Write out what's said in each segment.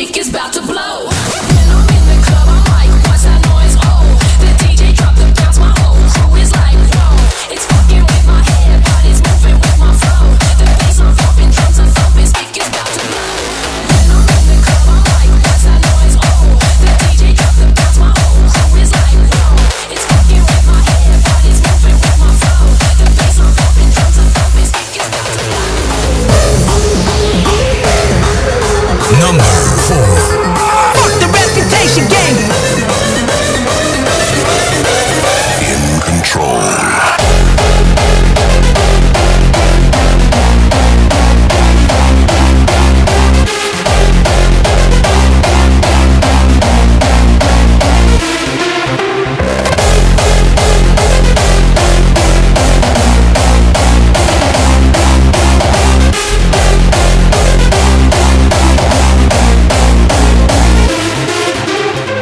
topic is about to blow.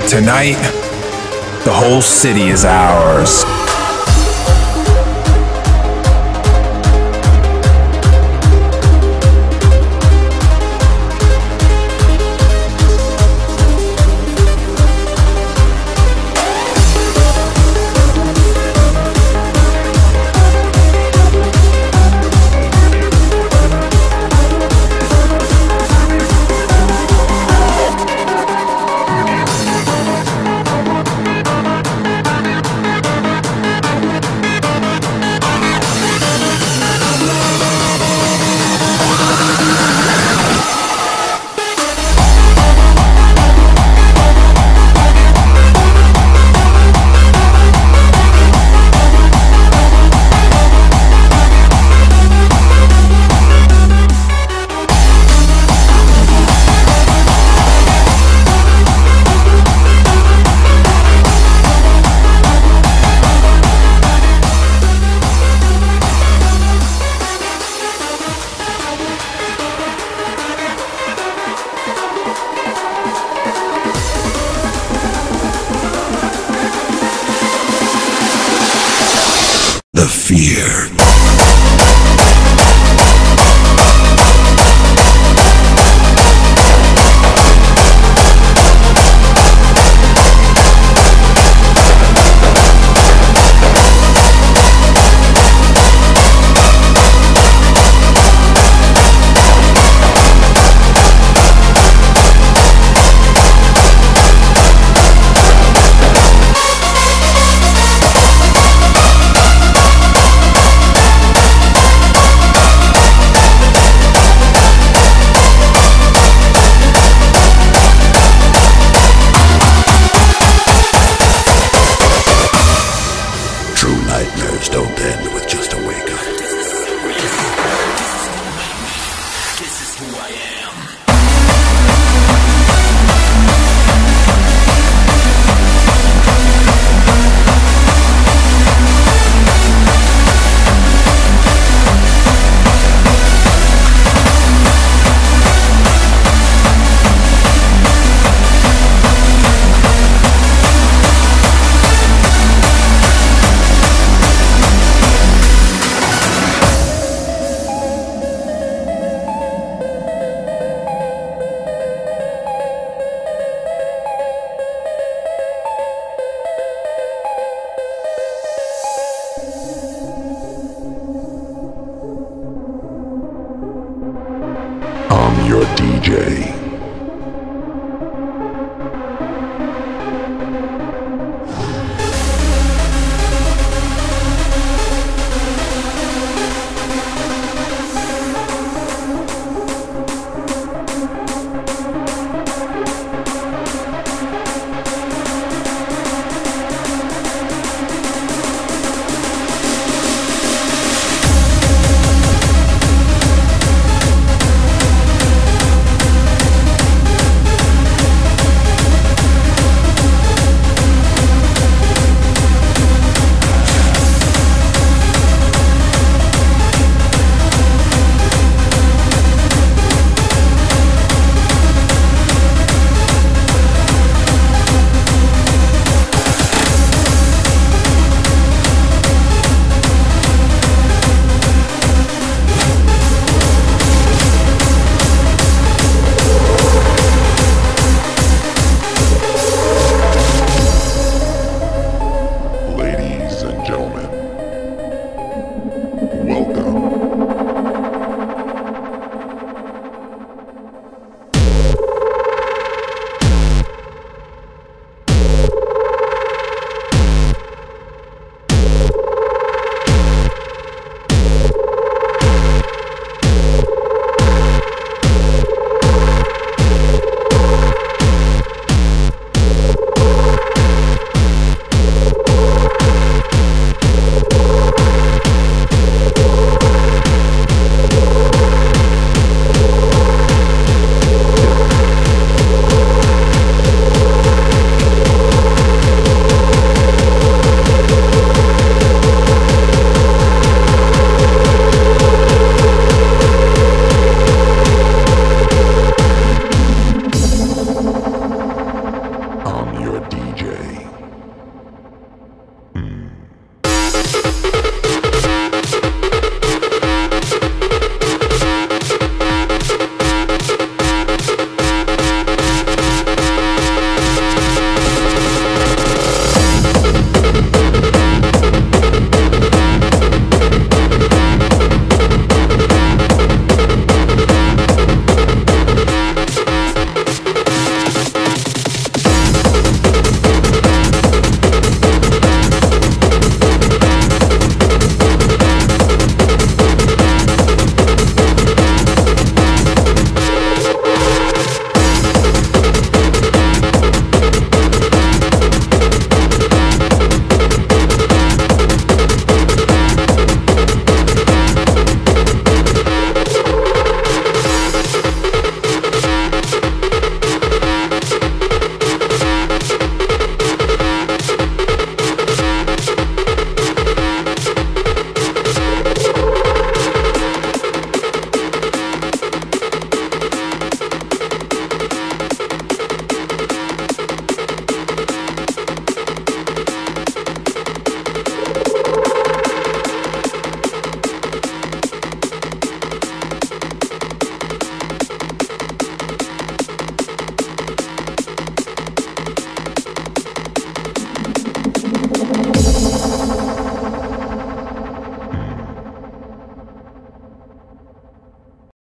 Tonight, the whole city is ours. year. day.